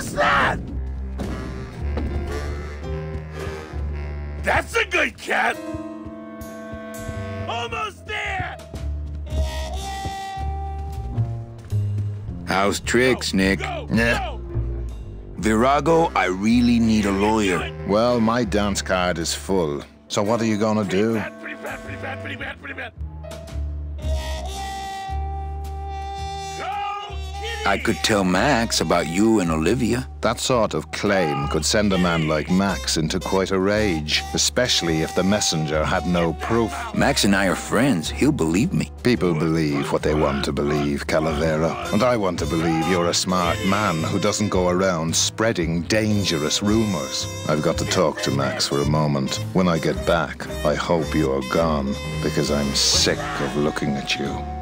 was that? That's a good cat! Almost there! How's tricks, Nick? Go, Yeah. go. Virago, I really need a lawyer. Well, my dance card is full. So what are you gonna do? Bad, pretty bad, pretty bad, pretty bad, pretty bad. I could tell Max about you and Olivia. That sort of claim could send a man like Max into quite a rage, especially if the messenger had no proof. Max and I are friends. He'll believe me. People believe what they want to believe, Calavera. And I want to believe you're a smart man who doesn't go around spreading dangerous rumors. I've got to talk to Max for a moment. When I get back, I hope you're gone, because I'm sick of looking at you.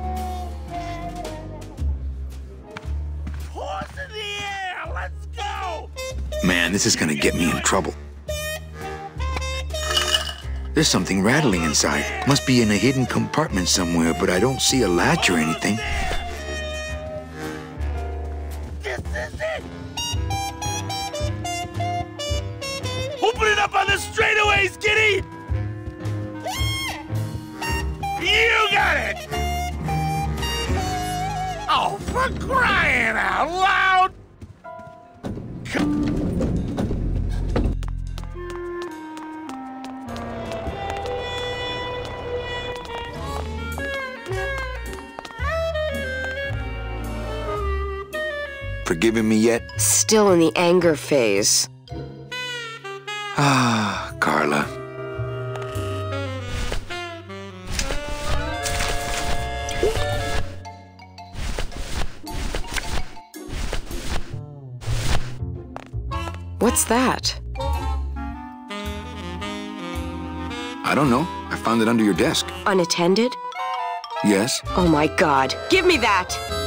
Man, this is gonna get me in trouble. There's something rattling inside. Must be in a hidden compartment somewhere, but I don't see a latch or anything. Forgiving me yet? Still in the anger phase. Ah, Carla. What's that? I don't know. I found it under your desk. Unattended? Yes? Oh my god. Give me that!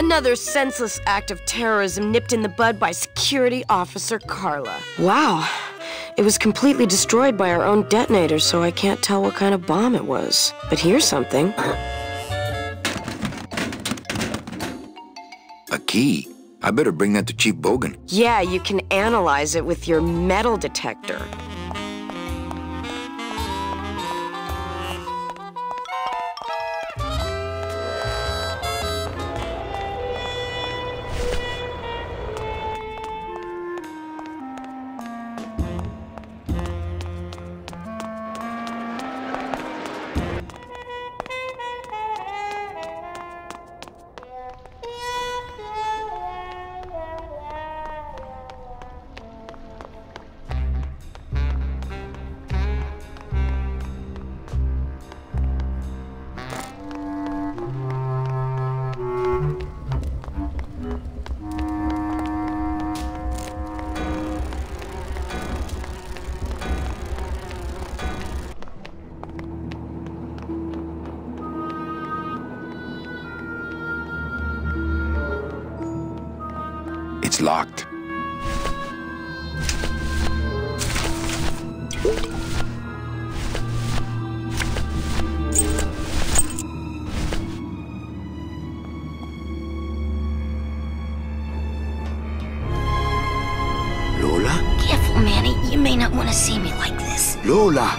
Another senseless act of terrorism nipped in the bud by Security Officer Carla. Wow. It was completely destroyed by our own detonator, so I can't tell what kind of bomb it was. But here's something. A key. I better bring that to Chief Bogen. Yeah, you can analyze it with your metal detector. It's locked. Lola? Careful, Manny. You may not want to see me like this. Lola!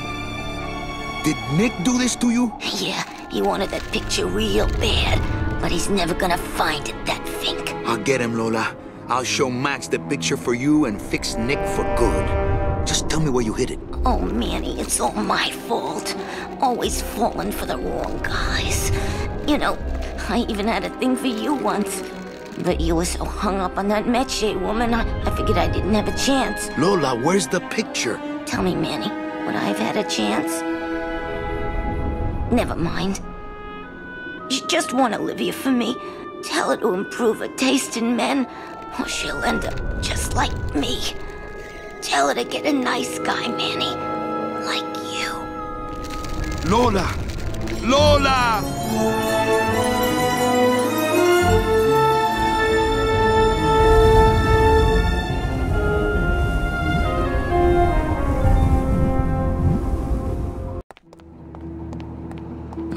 Did Nick do this to you? Yeah, he wanted that picture real bad, but he's never gonna find it, that fink. I'll get him, Lola. I'll show Max the picture for you and fix Nick for good. Just tell me where you hid it. Oh, Manny, it's all my fault. Always falling for the wrong guys. You know, I even had a thing for you once. But you were so hung up on that Meche woman, I, I figured I didn't have a chance. Lola, where's the picture? Tell me, Manny, would I have had a chance? Never mind. You just want Olivia for me. Tell her to improve her taste in men, or she'll end up just like me. Tell her to get a nice guy, Manny. Like you. Lola! Lola!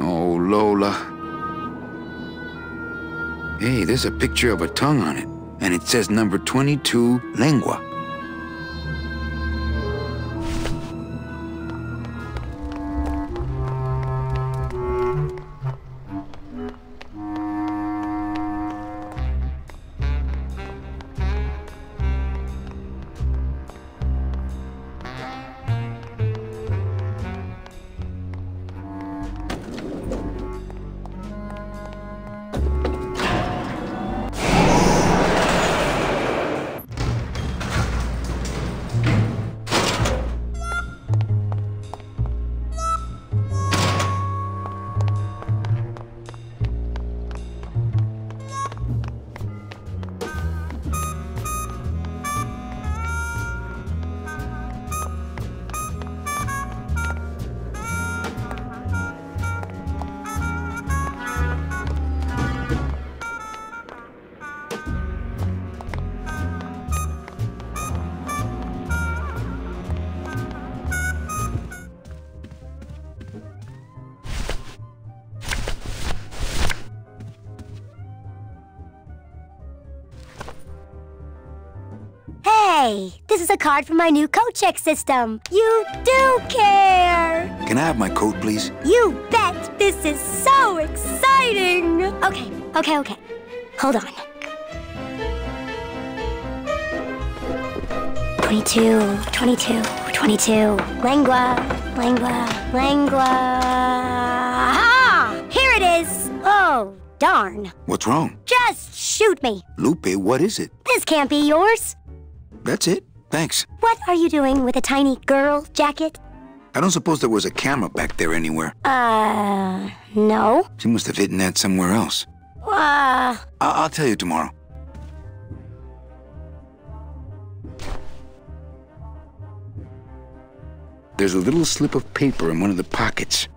Oh, Lola. Hey, there's a picture of a tongue on it and it says number 22, lengua. This is a card from my new coat check system. You do care. Can I have my coat, please? You bet. This is so exciting. Okay, okay, okay. Hold on. 22, 22, 22. Lengua, lengua, lengua. Ah! Here it is. Oh, darn. What's wrong? Just shoot me. Lupe, what is it? This can't be yours. That's it. Thanks. What are you doing with a tiny girl jacket? I don't suppose there was a camera back there anywhere. Uh, no. She must have hidden that somewhere else. Uh, I- I'll tell you tomorrow. There's a little slip of paper in one of the pockets.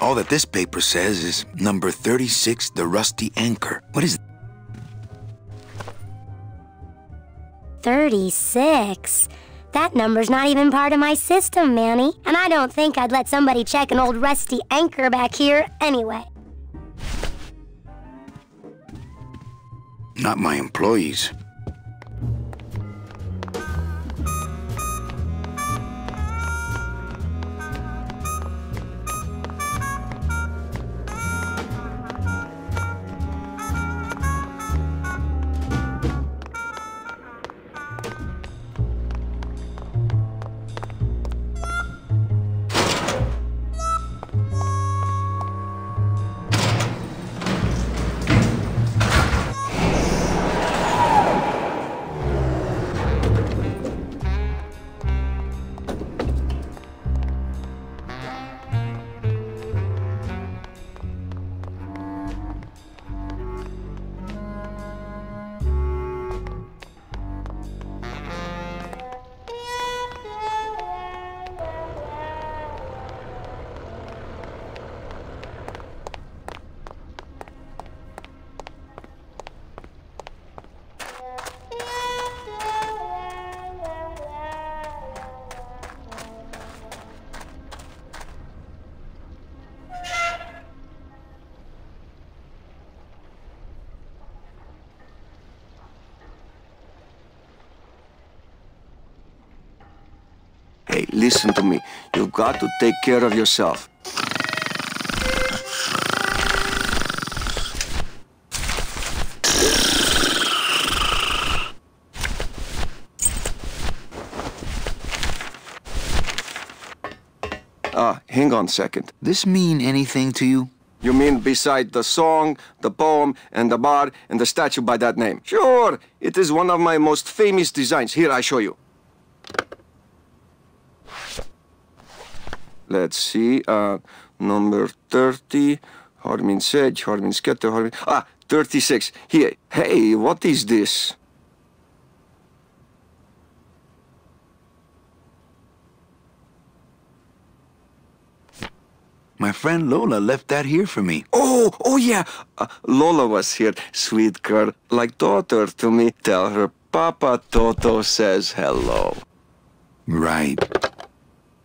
All that this paper says is number 36, the Rusty Anchor. What is it? 36. That number's not even part of my system, Manny. And I don't think I'd let somebody check an old rusty anchor back here anyway. Not my employees. Listen to me. You've got to take care of yourself. Ah, hang on a second. This mean anything to you? You mean beside the song, the poem, and the bar, and the statue by that name? Sure, it is one of my most famous designs. Here, I show you. Let's see, uh, number 30, Harmin Sedge, Harmin Sketter, Harmin... Ah, 36. Here, hey, what is this? My friend Lola left that here for me. Oh, oh yeah. Uh, Lola was here, sweet girl, like daughter to me. Tell her Papa Toto says hello. Right.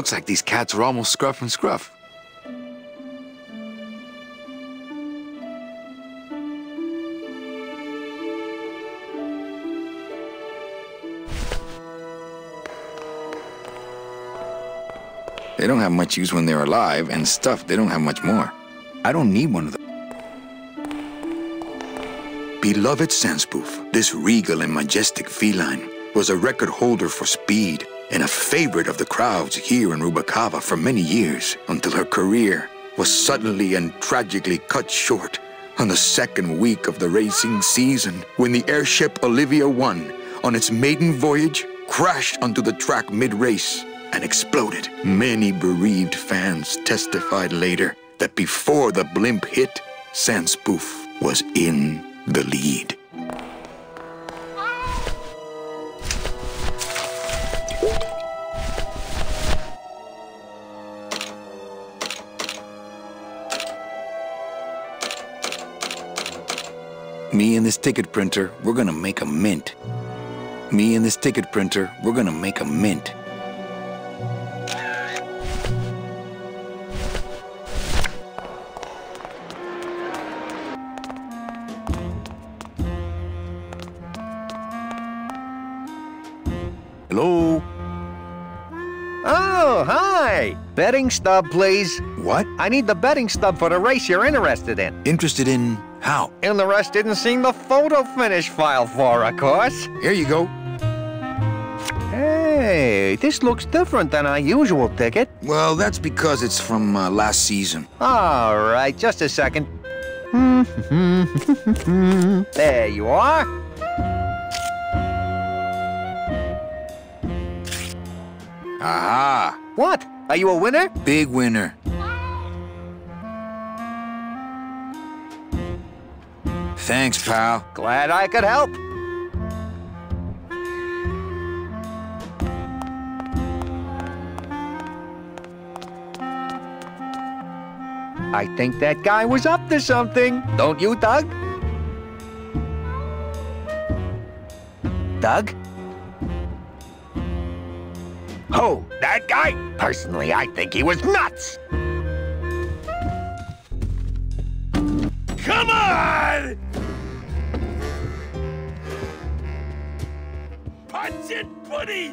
Looks like these cats are almost scruff and scruff. They don't have much use when they're alive, and stuff, they don't have much more. I don't need one of them. Beloved Sandspoof, this regal and majestic feline was a record holder for speed and a favorite of the crowds here in Rubacava for many years until her career was suddenly and tragically cut short on the second week of the racing season when the airship Olivia 1 on its maiden voyage crashed onto the track mid-race and exploded. Many bereaved fans testified later that before the blimp hit, Sandspoof was in the lead. Me and this ticket printer, we're gonna make a mint. Me and this ticket printer, we're gonna make a mint. Hello? Oh, hi! Betting stub, please. What? I need the betting stub for the race you're interested in. Interested in how? And the rest didn't seeing the photo finish file for, of course. Here you go. Hey, this looks different than our usual ticket. Well, that's because it's from uh, last season. All right, just a second. there you are. Aha! What? Are you a winner? Big winner. Thanks, pal. Glad I could help. I think that guy was up to something. Don't you, Doug? Doug? Oh, that guy? Personally, I think he was nuts. Come on! It, buddy!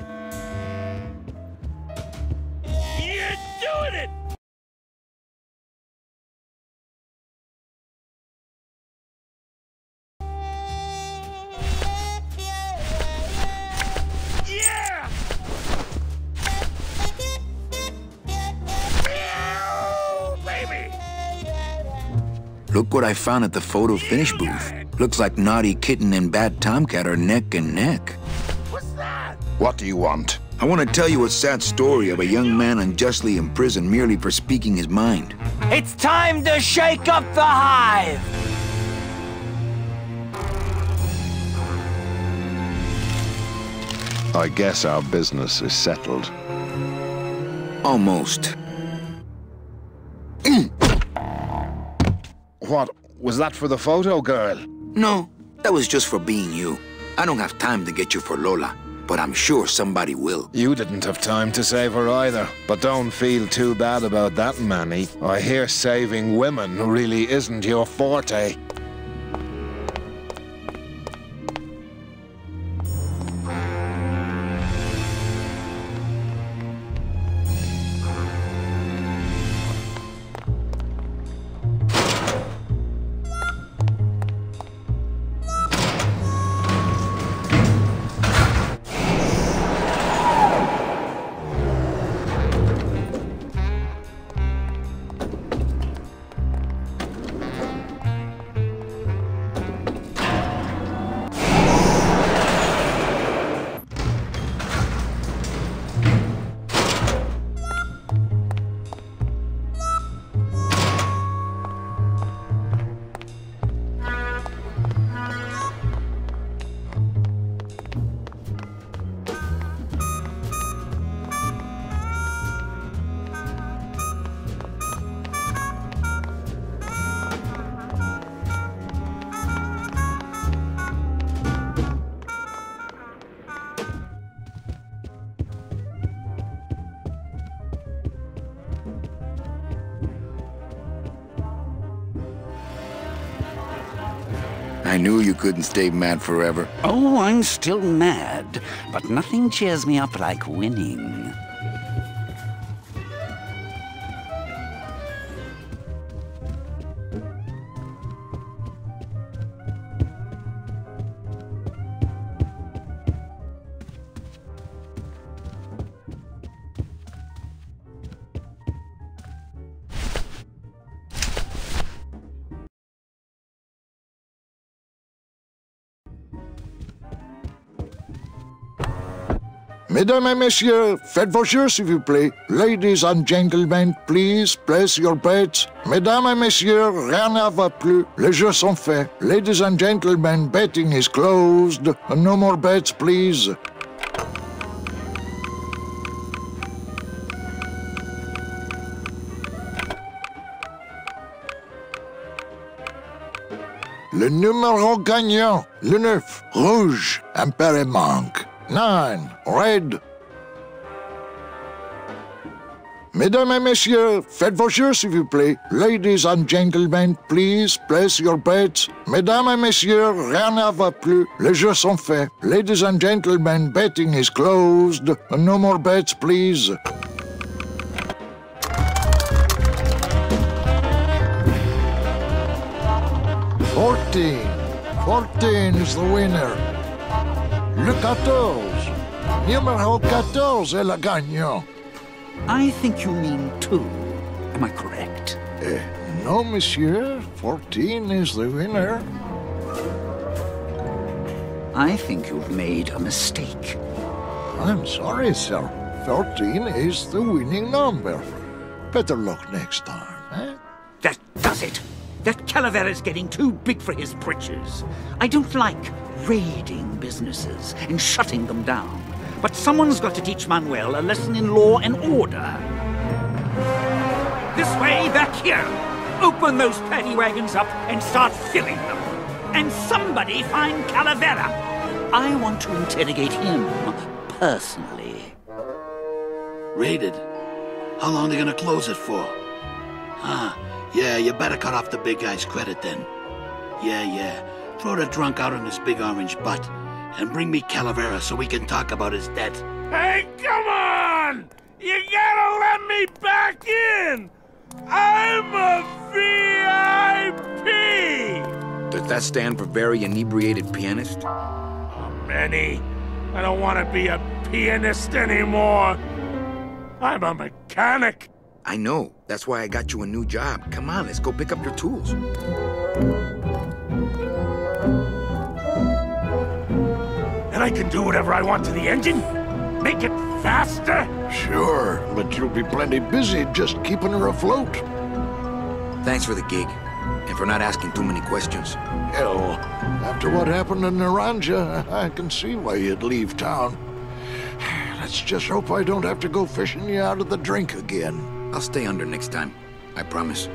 You're doing it! Look what I found at the photo finish booth. Looks like Naughty Kitten and Bad Tomcat are neck and neck. What's that? What do you want? I want to tell you a sad story of a young man unjustly imprisoned merely for speaking his mind. It's time to shake up the hive! I guess our business is settled. Almost. What? Was that for the photo girl? No, that was just for being you. I don't have time to get you for Lola, but I'm sure somebody will. You didn't have time to save her either. But don't feel too bad about that, Manny. I hear saving women really isn't your forte. I knew you couldn't stay mad forever. Oh, I'm still mad, but nothing cheers me up like winning. Mesdames et messieurs, faites vos jeux s'il vous plaît. Ladies and gentlemen, please place your bets. Mesdames et messieurs, rien ne va plus. Les jeux sont faits. Ladies and gentlemen, betting is closed. No more bets, please. Le numéro gagnant, le 9, rouge, impair et manque. 9, red. Mesdames et messieurs, faites vos jeux s'il vous plaît. Ladies and gentlemen, please place your bets. Mesdames et messieurs, rien ne va plus. Les jeux sont faits. Ladies and gentlemen, betting is closed. No more bets, please. Fourteen. Fourteen is the winner. Le 14. Numéro 14 est le gagnant. I think you mean two. Am I correct? Uh, no, monsieur. 14 is the winner. I think you've made a mistake. I'm sorry, sir. 14 is the winning number. Better luck next time, eh? That does it. That Calavera's getting too big for his britches. I don't like raiding businesses and shutting them down. But someone's got to teach Manuel a lesson in law and order. This way, back here. Open those paddy wagons up and start filling them. And somebody find Calavera. I want to interrogate him personally. Raided? How long are they gonna close it for? Huh. Yeah, you better cut off the big guy's credit then. Yeah, yeah. Throw the drunk out on his big orange butt. And bring me Calavera so we can talk about his debt. Hey, come on! You gotta let me back in! I'm a VIP! Does that stand for very inebriated pianist? Oh, Manny, I don't want to be a pianist anymore. I'm a mechanic. I know. That's why I got you a new job. Come on, let's go pick up your tools. And I can do whatever I want to the engine? Make it faster? Sure, but you'll be plenty busy just keeping her afloat. Thanks for the gig, and for not asking too many questions. Hell, after what happened in Naranja, I can see why you'd leave town. Let's just hope I don't have to go fishing you out of the drink again. I'll stay under next time. I promise.